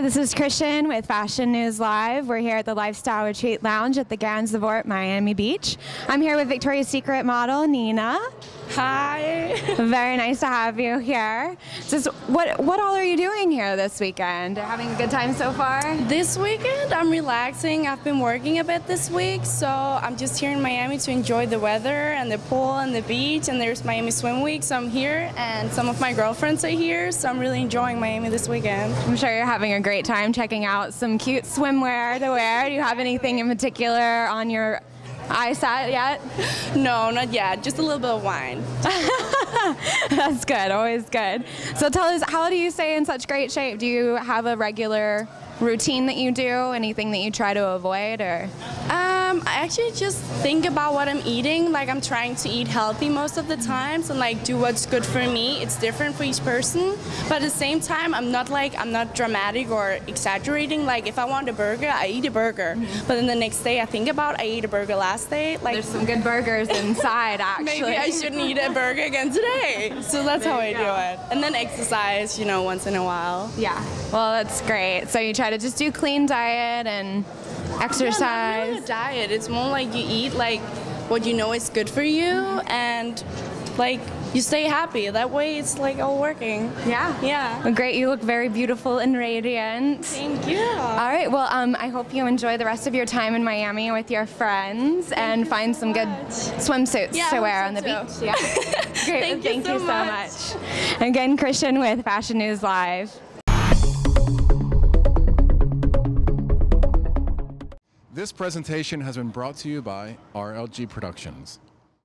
this is Kristian with Fashion News Live. We're here at the Lifestyle Retreat Lounge at the Gansevoort, Miami Beach. I'm here with Victoria's Secret model Nina. Hi. Very nice to have you here. Just what what all are you doing here this weekend? Having a good time so far? This weekend I'm relaxing. I've been working a bit this week, so I'm just here in Miami to enjoy the weather and the pool and the beach. And there's Miami Swim Week, so I'm here, and some of my girlfriends are here, so I'm really enjoying Miami this weekend. I'm sure you're having a great time checking out some cute swimwear to wear. Do you have anything in particular on your eyesight yet? No, not yet. Just a little bit of wine. That's good, always good. So tell us, how do you stay in such great shape? Do you have a regular routine that you do? Anything that you try to avoid or? Um, I actually just think about what I'm eating. Like I'm trying to eat healthy most of the times and like do what's good for me. It's different for each person, but at the same time, I'm not like I'm not dramatic or exaggerating. Like if I want a burger, I eat a burger. Mm-hmm. But then the next day, I think about I ate a burger last day. Like There's some good burgers inside, actually. maybe I shouldn't eat a burger again today. So that's how I do it. And then exercise, you know, once in a while. Yeah. Well, that's great. So you try to just do clean diet and Yeah, not really exercise. a diet. It's more like you eat like what you know is good for you and like you stay happy. That way it's like all working. Yeah. Yeah. Well, great. You look very beautiful and radiant. Thank you. All right. Well, um, I hope you enjoy the rest of your time in Miami with your friends and you find so some good swimsuits Yeah, to wear on the so beach. Yeah. Great. Thank you so so much. much. Again, Kristian with Fashion News Live. This presentation has been brought to you by RLG Productions.